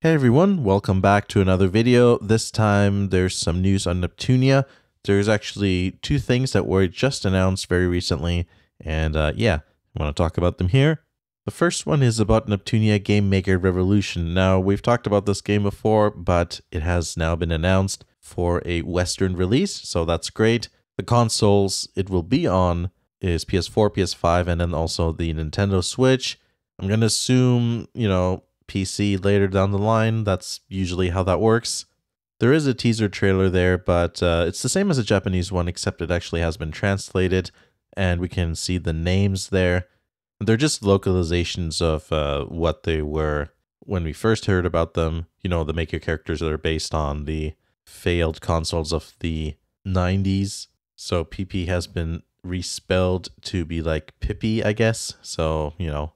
Hey everyone, welcome back to another video. This time there's some news on Neptunia. There's actually two things that were just announced very recently, and uh, yeah, I want to talk about them here. The first one is about Neptunia Game Maker Revolution. Now, we've talked about this game before, but it has now been announced for a Western release, so that's great. The consoles it will be on is PS4, PS5, and then also the Nintendo Switch. I'm going to assume, you know, PC later down the line. That's usually how that works. There is a teaser trailer there, but uh, it's the same as a Japanese one, except it actually has been translated, and we can see the names there. They're just localizations of uh, what they were when we first heard about them. You know, the Maker characters that are based on the failed consoles of the 90s. So PP has been respelled to be like Pippi, I guess. So, you know,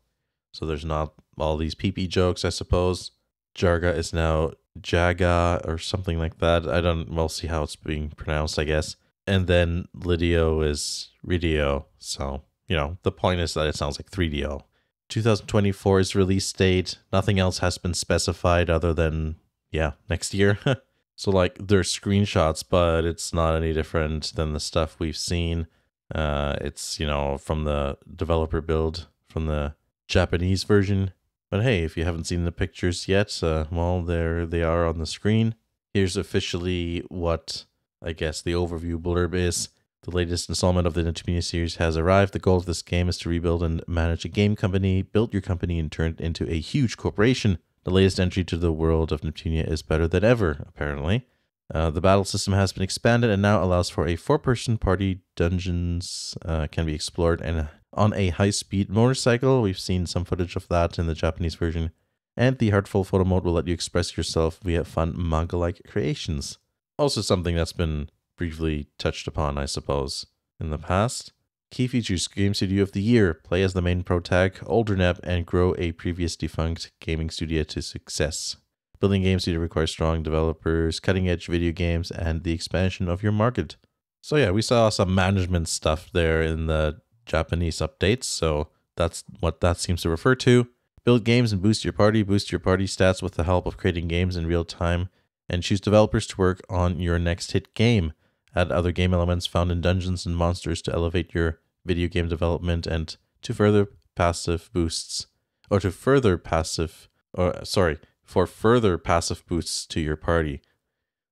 so there's not all these PP jokes, I suppose. Jarga is now Jaga or something like that. I don't, we'll see how it's being pronounced, I guess. And then Lidio is Ridio. So, you know, the point is that it sounds like 3DO. 2024 is release date. Nothing else has been specified other than, yeah, next year. so, like, there's screenshots, but it's not any different than the stuff we've seen. Uh, it's, you know, from the developer build, from the Japanese version. But hey, if you haven't seen the pictures yet, uh, well, there they are on the screen. Here's officially what I guess the overview blurb is. The latest installment of the Neptunia series has arrived. The goal of this game is to rebuild and manage a game company, build your company, and turn it into a huge corporation. The latest entry to the world of Neptunia is better than ever, apparently. Uh, the battle system has been expanded and now allows for a four-person party. Dungeons uh, can be explored and on a high-speed motorcycle. We've seen some footage of that in the Japanese version. And the Heartful photo mode will let you express yourself via fun manga-like creations. Also something that's been briefly touched upon, I suppose, in the past. Key features Game Studio of the Year. Play as the main protag, Older Nep, and grow a previous defunct gaming studio to success. Building games studio requires strong developers, cutting edge video games, and the expansion of your market. So, yeah, we saw some management stuff there in the Japanese updates, so that's what that seems to refer to. Build games and boost your party, boost your party stats with the help of creating games in real time, and choose developers to work on your next hit game. Add other game elements found in dungeons and monsters to elevate your video game development and to further passive boosts, or to further passive, or sorry, for further passive boosts to your party.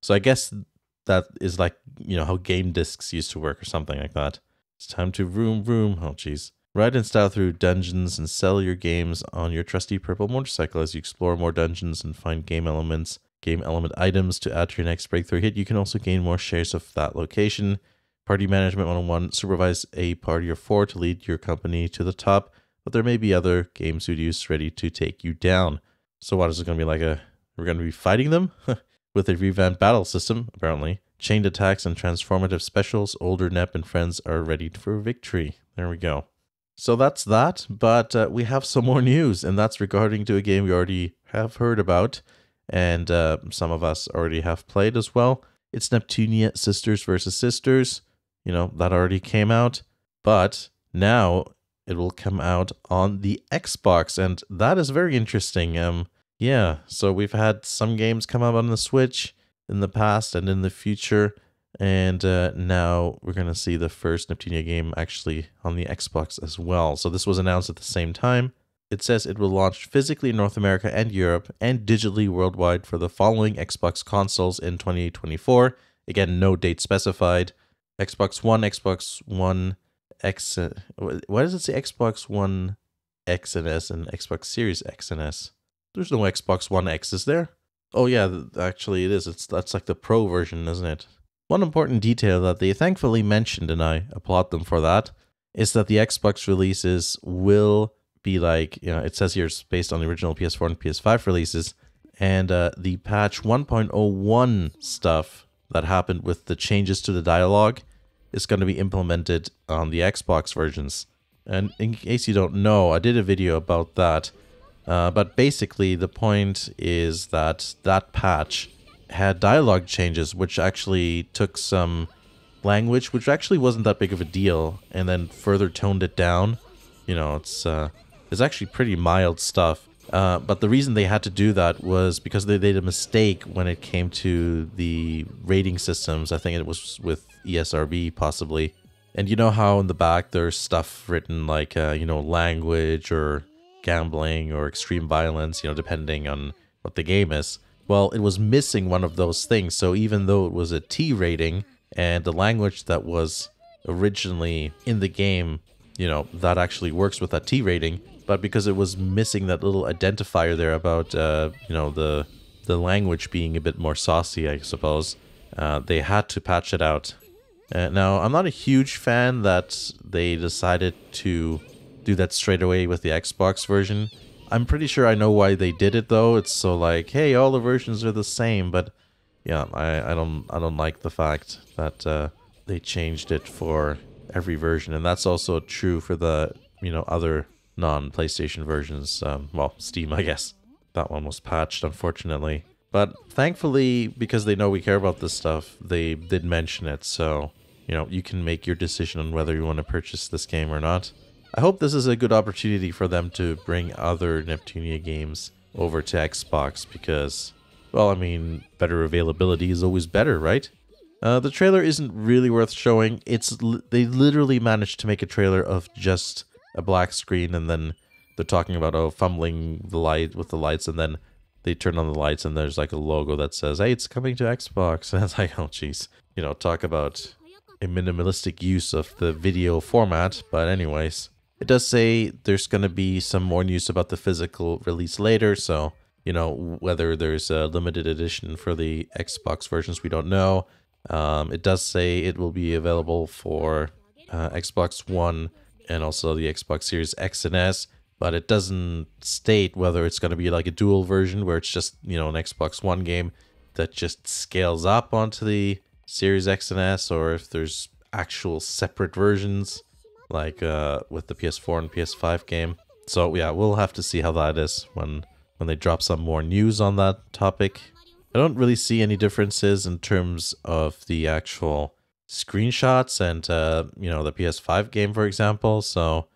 So I guess that is like, you know, how game discs used to work or something like that. It's time to room room. Oh, jeez. Ride in style through dungeons and sell your games on your trusty purple motorcycle as you explore more dungeons and find game elements, game element items to add to your next breakthrough hit. You can also gain more shares of that location. Party Management 101 supervise a party of four to lead your company to the top, but there may be other game studios ready to take you down. So, what is it going to be like a. We're going to be fighting them? With a revamped battle system, apparently. Chained attacks and transformative specials, Older Nep and friends are ready for victory. There we go. So that's that, but uh, we have some more news, and that's regarding to a game we already have heard about, and uh, some of us already have played as well. It's Neptunia Sisters versus Sisters. You know, that already came out, but now it will come out on the Xbox, and that is very interesting. Um, yeah, so we've had some games come out on the Switch in the past and in the future. And uh, now we're going to see the first Neptunia game actually on the Xbox as well. So this was announced at the same time. It says it will launch physically in North America and Europe and digitally worldwide for the following Xbox consoles in 2024. Again, no date specified. Xbox One, Xbox One X. Uh, why does it say Xbox One X and S and Xbox Series X and S? There's no Xbox One X, is there? Oh yeah, actually it is. It's that's like the pro version, isn't it? One important detail that they thankfully mentioned, and I applaud them for that, is that the Xbox releases will be like, you know, it says here it's based on the original PS4 and PS5 releases, and uh, the patch 1.01 stuff that happened with the changes to the dialogue is going to be implemented on the Xbox versions. And in case you don't know, I did a video about that uh, but basically, the point is that that patch had dialogue changes, which actually took some language, which actually wasn't that big of a deal, and then further toned it down. You know, it's uh, it's actually pretty mild stuff. Uh, but the reason they had to do that was because they made a mistake when it came to the rating systems. I think it was with ESRB possibly. And you know how in the back there's stuff written like, uh, you know, language or gambling or extreme violence, you know, depending on what the game is. Well, it was missing one of those things. So even though it was a T rating and the language that was originally in the game, you know, that actually works with that T rating, but because it was missing that little identifier there about, uh, you know, the the language being a bit more saucy, I suppose, uh, they had to patch it out. Uh, now, I'm not a huge fan that they decided to do that straight away with the Xbox version. I'm pretty sure I know why they did it though. It's so like, hey, all the versions are the same, but yeah, I, I don't I don't like the fact that uh, they changed it for every version, and that's also true for the you know other non-PlayStation versions. Um, well, Steam, I guess. That one was patched, unfortunately. But thankfully, because they know we care about this stuff, they did mention it. So, you know, you can make your decision on whether you want to purchase this game or not. I hope this is a good opportunity for them to bring other Neptunia games over to Xbox because, well, I mean, better availability is always better, right? Uh, the trailer isn't really worth showing. It's li they literally managed to make a trailer of just a black screen and then they're talking about oh fumbling the light with the lights and then they turn on the lights and there's like a logo that says hey it's coming to Xbox and it's like oh jeez you know talk about a minimalistic use of the video format but anyways it does say there's going to be some more news about the physical release later, so, you know, whether there's a limited edition for the Xbox versions, we don't know. Um, it does say it will be available for uh, Xbox One and also the Xbox Series X and S, but it doesn't state whether it's going to be like a dual version where it's just, you know, an Xbox One game that just scales up onto the Series X and S or if there's actual separate versions like uh, with the PS4 and PS5 game. So yeah, we'll have to see how that is when when they drop some more news on that topic. I don't really see any differences in terms of the actual screenshots and uh, you know the PS5 game, for example. So,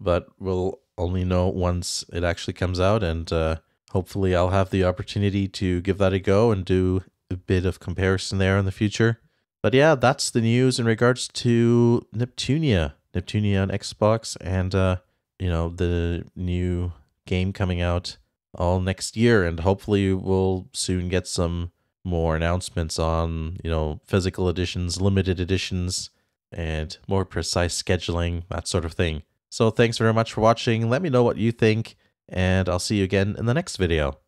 but we'll only know once it actually comes out, and uh, hopefully I'll have the opportunity to give that a go and do a bit of comparison there in the future. But yeah, that's the news in regards to Neptunia. Neptunia on Xbox and uh, you know the new game coming out all next year, and hopefully we'll soon get some more announcements on you know physical editions, limited editions, and more precise scheduling, that sort of thing. So thanks very much for watching. Let me know what you think, and I'll see you again in the next video.